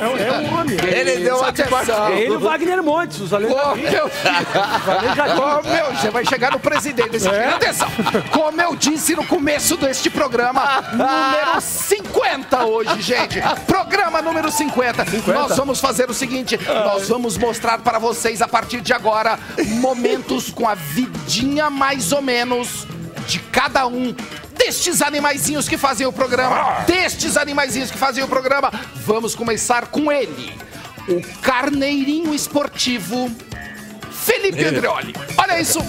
É, é um homem. Ele deu atenção. É ele e o Wagner Montes, os alemães. Ô, meu Ô, meu, já vai chegar no presidente. Esse É? Atenção! Como eu disse no começo deste programa, número 50 hoje, gente. Programa número 50. Nós vamos fazer o seguinte: nós vamos mostrar para vocês a partir de agora momentos com a vidinha mais ou menos de cada um. Destes animaizinhos que fazem o programa, destes animaizinhos que fazem o programa, vamos começar com ele, o carneirinho esportivo Felipe Andreoli. Olha isso.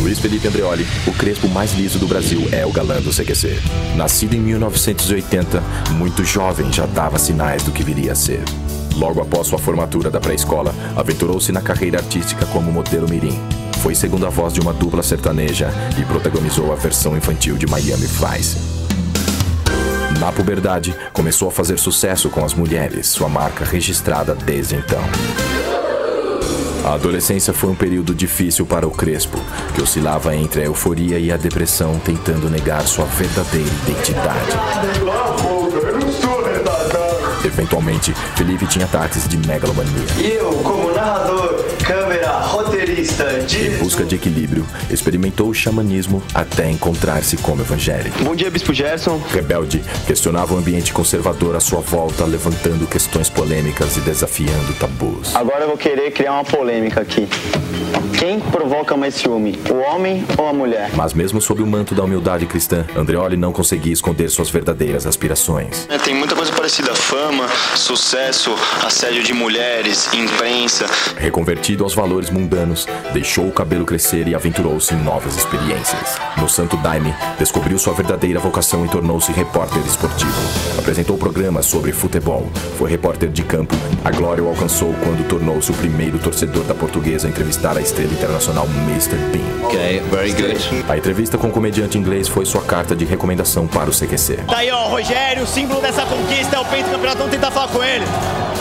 Luiz Felipe Andreoli, o crespo mais liso do Brasil, é o galã do CQC. Nascido em 1980, muito jovem já dava sinais do que viria a ser. Logo após sua formatura da pré-escola, aventurou-se na carreira artística como modelo mirim. Foi segunda voz de uma dupla sertaneja e protagonizou a versão infantil de Miami Vice. Na puberdade, começou a fazer sucesso com as mulheres, sua marca registrada desde então. A adolescência foi um período difícil para o Crespo, que oscilava entre a euforia e a depressão, tentando negar sua verdadeira identidade. Eventualmente, Felipe tinha ataques de megalomania. E eu, como narrador, câmera, roteirista, Em diretor. busca de equilíbrio, experimentou o xamanismo até encontrar-se como evangélico. Bom dia, Bispo Gerson. Rebelde, questionava o ambiente conservador à sua volta, levantando questões polêmicas e desafiando tabus. Agora eu vou querer criar uma polêmica aqui. Quem provoca mais ciúme, o homem ou a mulher? Mas mesmo sob o manto da humildade cristã, Andreoli não conseguia esconder suas verdadeiras aspirações. É, Tem muita coisa parecida: fama, sucesso, assédio de mulheres, imprensa. Reconvertido aos valores mundanos, deixou o cabelo crescer e aventurou-se em novas experiências. No Santo Daime, descobriu sua verdadeira vocação e tornou-se repórter esportivo. Apresentou programas sobre futebol, foi repórter de campo. A glória o alcançou quando tornou-se o primeiro torcedor da portuguesa a entrevistar a estrela internacional Mr. Bean. Ok, very good. A entrevista com o comediante inglês foi sua carta de recomendação para o CQC. Tá aí, ó, Rogério, o símbolo dessa conquista é o pentacampeonato. Vamos tentar falar com ele.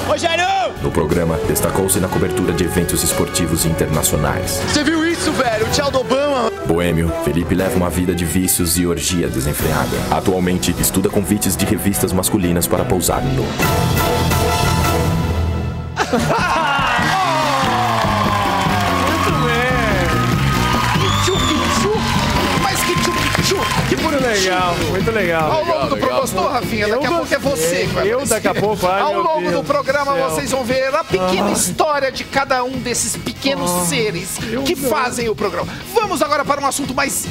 Rogério! No programa, destacou-se na cobertura de eventos esportivos internacionais. Você viu isso, velho? O tchau do Obama. Boêmio, Felipe leva uma vida de vícios e orgia desenfreada. Atualmente, estuda convites de revistas masculinas para pousar nu. legal, muito legal. Ao longo do programa, gostou, Rafinha? Daqui a Eu pouco é você. vai Eu daqui a pouco, ai, Ao longo Deus do programa, céu. vocês vão ver a pequena história de cada um desses pequenos seres que fazem o programa. Vamos agora para um assunto mais